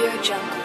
Audio Jungle.